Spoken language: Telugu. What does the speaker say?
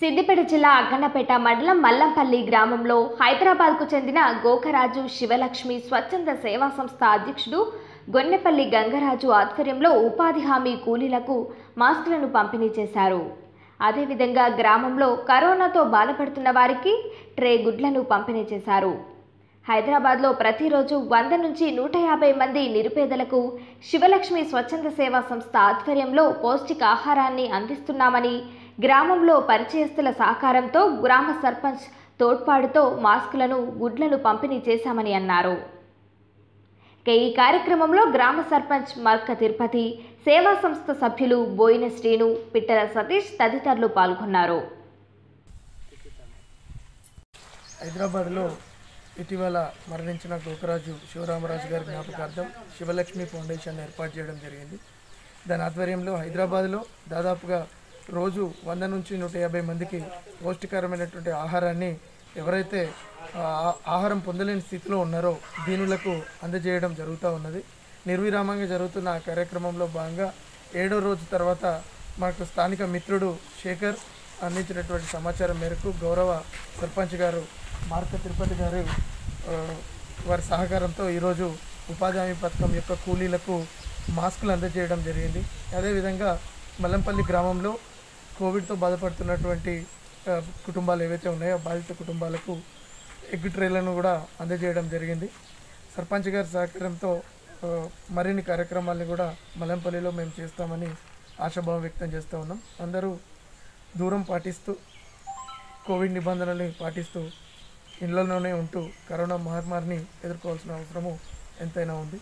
సిద్దిపేట జిల్లా అగ్గన్నపేట మండలం మల్లంపల్లి గ్రామంలో హైదరాబాద్కు చెందిన గోకరాజు శివలక్ష్మి స్వచ్ఛంద సేవా సంస్థ అధ్యక్షుడు గొన్నెపల్లి గంగరాజు ఆధ్వర్యంలో ఉపాధి హామీ కూలీలకు మాస్కులను పంపిణీ చేశారు. అదేవిధంగా గ్రామంలో కరోనాతో బాధపడుతున్న వారికి ట్రే గుడ్లను పంపిణీ చేశారు. హైదరాబాద్లో ప్రతిరోజు వంద నుంచి నూట యాభై మంది నిరుపేదలకు శివలక్ష్మి స్వచ్ఛంద సేవా సంస్థ ఆధ్వర్యంలో పౌష్టికాహారాన్ని అందిస్తున్నామని గ్రామంలో పరిచయస్తుల సహకారంతో గ్రామ సర్పంచ్ తోడ్పాటుతో మాస్కులను గుడ్లను పంపిణీ చేశామని అన్నారు. ఈ కార్యక్రమంలో గ్రామ సర్పంచ్ మర్క తిరుపతి సేవా సంస్థ సభ్యులు బోయిన శ్రీను పిట్టల సతీష్ తదితరులు పాల్గొన్నారు. హైదరాబాద్లో ఇటీవల మరణించిన గోకరాజు శివరామరాజు గారి జ్ఞాపకార్థం శివలక్ష్మి ఫౌండేషన్ ఏర్పాటు చేయడం జరిగింది. దాని ఆధ్వర్యంలో హైదరాబాద్లో దాదాపుగా రోజు వంద నుంచి నూట యాభై మందికి పౌష్టికరమైనటువంటి ఆహారాన్ని ఎవరైతే ఆ, ఆహారం పొందలేని స్థితిలో ఉన్నారో దీనులకు అందజేయడం జరుగుతూ ఉన్నది. నిర్విరామంగా జరుగుతున్న ఆ కార్యక్రమంలో భాగంగా ఏడో రోజు తర్వాత మాకు స్థానిక మిత్రుడు శేఖర్ అందించినటువంటి సమాచారం మేరకు గౌరవ సర్పంచ్ గారు మార్క తిరుపతి గారు వారి సహకారంతో ఈరోజు ఉపాధి హామీ పథకం యొక్క కూలీలకు మాస్కులు అందజేయడం జరిగింది. అదేవిధంగా మల్లంపల్లి గ్రామంలో కోవిడ్తో బాధపడుతున్నటువంటి కుటుంబాలు ఏవైతే ఉన్నాయో బాధిత కుటుంబాలకు ఎగ్ ట్రేలను కూడా అందజేయడం జరిగింది. సర్పంచ్ గారి సహకారంతో మరిన్ని కార్యక్రమాలను కూడా మలంపల్లిలో మేము చేస్తామని ఆశాభావం వ్యక్తం చేస్తూ ఉన్నాం. అందరూ దూరం పాటిస్తూ కోవిడ్ నిబంధనల్ని పాటిస్తూ ఇళ్ళలోనే ఉంటూ కరోనా మహమ్మారిని ఎదుర్కోవాల్సిన అవసరము ఎంతైనా ఉంది.